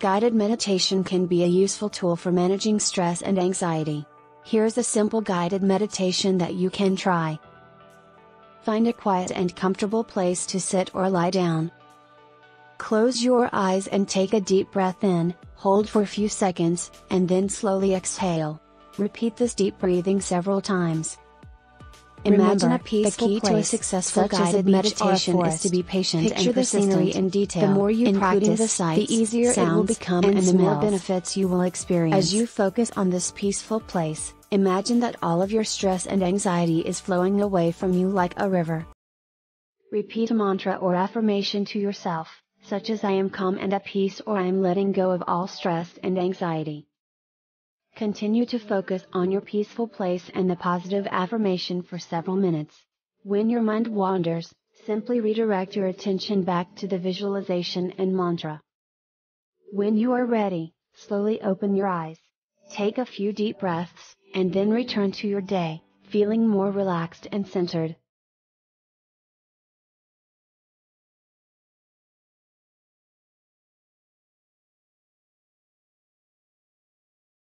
Guided meditation can be a useful tool for managing stress and anxiety. Here's a simple guided meditation that you can try. Find a quiet and comfortable place to sit or lie down. Close your eyes and take a deep breath in, hold for a few seconds, and then slowly exhale. Repeat this deep breathing several times. Imagine Remember, a peaceful the key place, to a successful such guided meditation is to be patient Picture and the scenery in detail. The more you including practice, the sights, the easier it will sounds, become and and the more benefits you will experience. As you focus on this peaceful place, Imagine that all of your stress and anxiety is flowing away from you like a river. Repeat a mantra or affirmation to yourself, such as I am calm and at peace or I am letting go of all stress and anxiety. Continue to focus on your peaceful place and the positive affirmation for several minutes. When your mind wanders, simply redirect your attention back to the visualization and mantra. When you are ready, slowly open your eyes. Take a few deep breaths, and then return to your day, feeling more relaxed and centered.